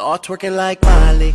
Start twerking like Miley